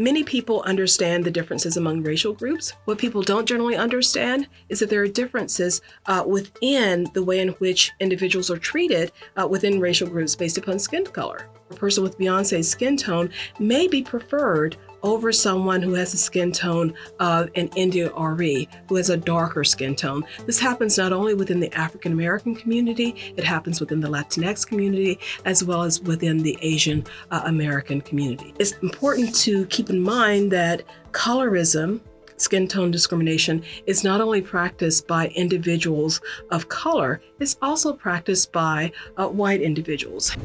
Many people understand the differences among racial groups. What people don't generally understand is that there are differences uh, within the way in which individuals are treated uh, within racial groups based upon skin color. A person with Beyonce's skin tone may be preferred over someone who has a skin tone of an India Arie, who has a darker skin tone. This happens not only within the African American community, it happens within the Latinx community, as well as within the Asian uh, American community. It's important to keep in mind that colorism skin tone discrimination is not only practiced by individuals of color, it's also practiced by uh, white individuals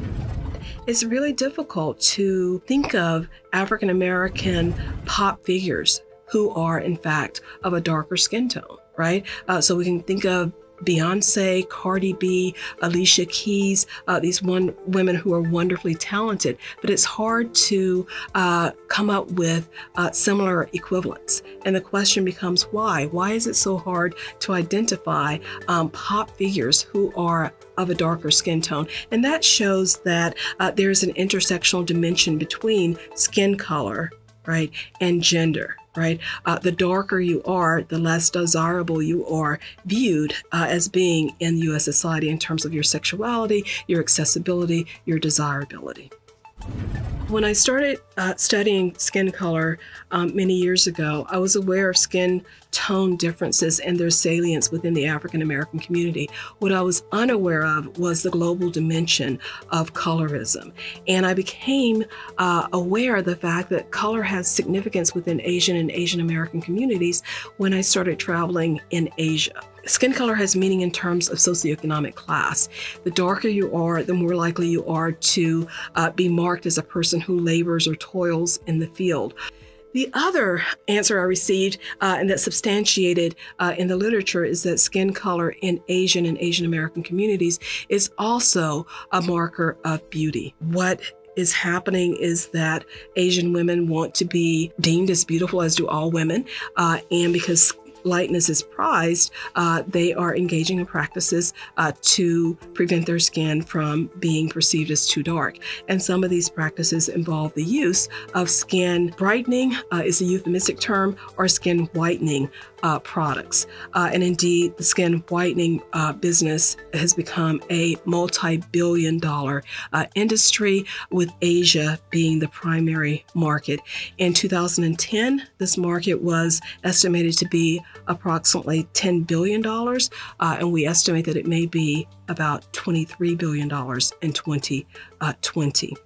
it's really difficult to think of African American pop figures who are, in fact, of a darker skin tone, right? Uh, so we can think of Beyonce, Cardi B, Alicia Keys, uh, these one women who are wonderfully talented, but it's hard to uh, come up with uh, similar equivalents. And the question becomes why? Why is it so hard to identify um, pop figures who are of a darker skin tone? And that shows that uh, there's an intersectional dimension between skin color, right, and gender right? Uh, the darker you are, the less desirable you are viewed uh, as being in U.S. society in terms of your sexuality, your accessibility, your desirability. When I started uh, studying skin color um, many years ago, I was aware of skin tone differences and their salience within the African American community. What I was unaware of was the global dimension of colorism. And I became uh, aware of the fact that color has significance within Asian and Asian American communities when I started traveling in Asia. Skin color has meaning in terms of socioeconomic class. The darker you are, the more likely you are to uh, be marked as a person who labors or toils in the field. The other answer I received, uh, and that's substantiated uh, in the literature, is that skin color in Asian and Asian American communities is also a marker of beauty. What is happening is that Asian women want to be deemed as beautiful as do all women, uh, and because lightness is prized, uh, they are engaging in practices uh, to prevent their skin from being perceived as too dark. And some of these practices involve the use of skin brightening, uh, is a euphemistic term, or skin whitening uh, products. Uh, and indeed, the skin whitening uh, business has become a multi billion dollar uh, industry, with Asia being the primary market. In 2010, this market was estimated to be approximately $10 billion, uh, and we estimate that it may be about $23 billion in 2020.